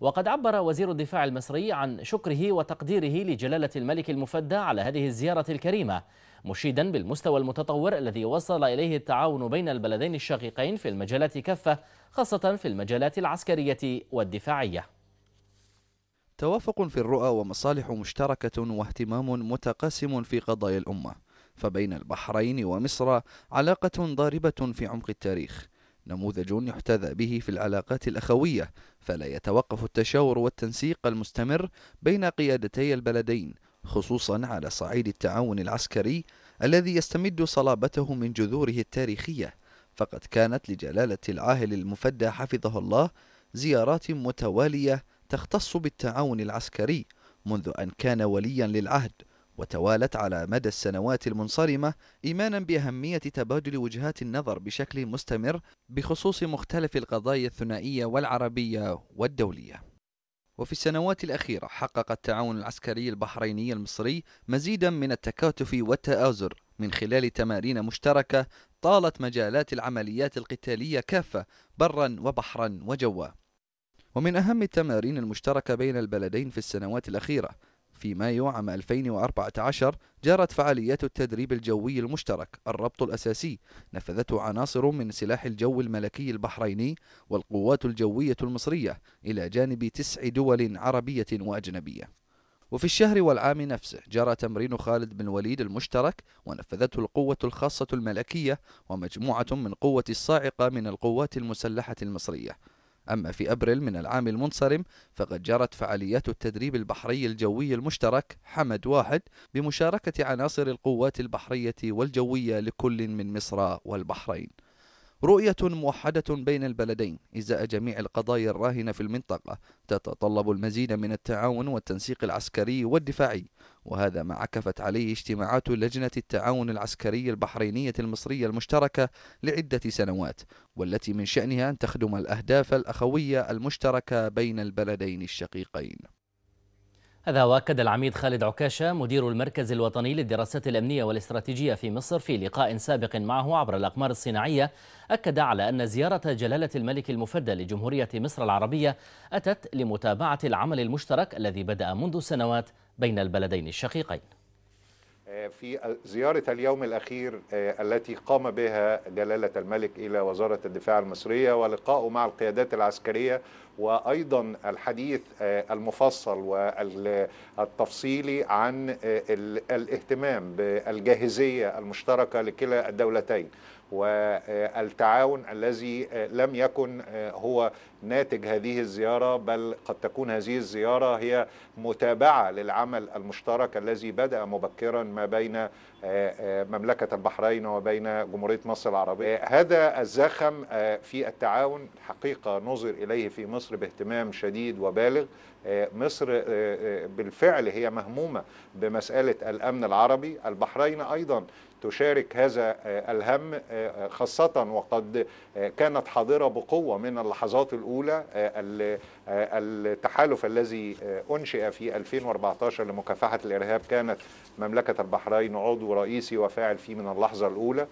وقد عبر وزير الدفاع المصري عن شكره وتقديره لجلالة الملك المفدى على هذه الزيارة الكريمة مشيدا بالمستوى المتطور الذي وصل إليه التعاون بين البلدين الشقيقين في المجالات كافة خاصة في المجالات العسكرية والدفاعية. توافق في الرؤى ومصالح مشتركة واهتمام متقاسم في قضايا الأمة فبين البحرين ومصر علاقة ضاربة في عمق التاريخ. نموذج يحتذى به في العلاقات الأخوية فلا يتوقف التشاور والتنسيق المستمر بين قيادتي البلدين خصوصا على صعيد التعاون العسكري الذي يستمد صلابته من جذوره التاريخية. فقد كانت لجلالة العاهل المفدى حفظه الله زيارات متوالية تختص بالتعاون العسكري منذ أن كان وليا للعهد. وتوالت على مدى السنوات المنصرمة إيمانا بأهمية تبادل وجهات النظر بشكل مستمر بخصوص مختلف القضايا الثنائية والعربية والدولية. وفي السنوات الأخيرة حقق التعاون العسكري البحريني المصري مزيدا من التكاتف والتآزر. من خلال تمارين مشتركة طالت مجالات العمليات القتالية كافة برا وبحرا وجوا. ومن أهم التمارين المشتركة بين البلدين في السنوات الأخيرة في مايو عام 2014 جرت فعاليات التدريب الجوي المشترك الربط الأساسي. نفذته عناصر من سلاح الجو الملكي البحريني والقوات الجوية المصرية إلى جانب تسع دول عربية وأجنبية. وفي الشهر والعام نفسه جرى تمرين خالد بن وليد المشترك ونفذته القوة الخاصة الملكية ومجموعة من قوة الصاعقة من القوات المسلحة المصرية. أما في أبريل من العام المنصرم فقد جرت فعاليات التدريب البحري الجوي المشترك حمد واحد بمشاركة عناصر القوات البحرية والجوية لكل من مصر والبحرين. رؤية موحدة بين البلدين إزاء جميع القضايا الراهنة في المنطقة. تتطلب المزيد من التعاون والتنسيق العسكري والدفاعي. وهذا ما عكفت عليه اجتماعات لجنة التعاون العسكري البحرينية المصرية المشتركة لعدة سنوات والتي من شأنها أن تخدم الأهداف الأخوية المشتركة بين البلدين الشقيقين. هذا وأكد العميد خالد عكاشة مدير المركز الوطني للدراسات الأمنية والاستراتيجية في مصر في لقاء سابق معه عبر الأقمار الصناعية. أكد على أن زيارة جلالة الملك المفدى لجمهورية مصر العربية أتت لمتابعة العمل المشترك الذي بدأ منذ سنوات بين البلدين الشقيقين. في زيارة اليوم الأخير التي قام بها جلالة الملك إلى وزارة الدفاع المصرية ولقائه مع القيادات العسكرية وأيضا الحديث المفصل والتفصيلي عن الاهتمام بالجاهزية المشتركة لكلا الدولتين. والتعاون الذي لم يكن هو ناتج هذه الزيارة بل قد تكون هذه الزيارة هي متابعة للعمل المشترك الذي بدأ مبكرا ما بين مملكة البحرين وبين جمهورية مصر العربية. هذا الزخم في التعاون حقيقة نظر إليه في مصر باهتمام شديد وبالغ. مصر بالفعل هي مهمومة بمسألة الأمن العربي. البحرين أيضا تشارك هذا الهم خاصة وقد كانت حاضرة بقوة من اللحظات الأولى التحالف الذي أنشئ في 2014 لمكافحة الإرهاب كانت مملكة البحرين عضو رئيسي وفاعل فيه من اللحظة الأولى.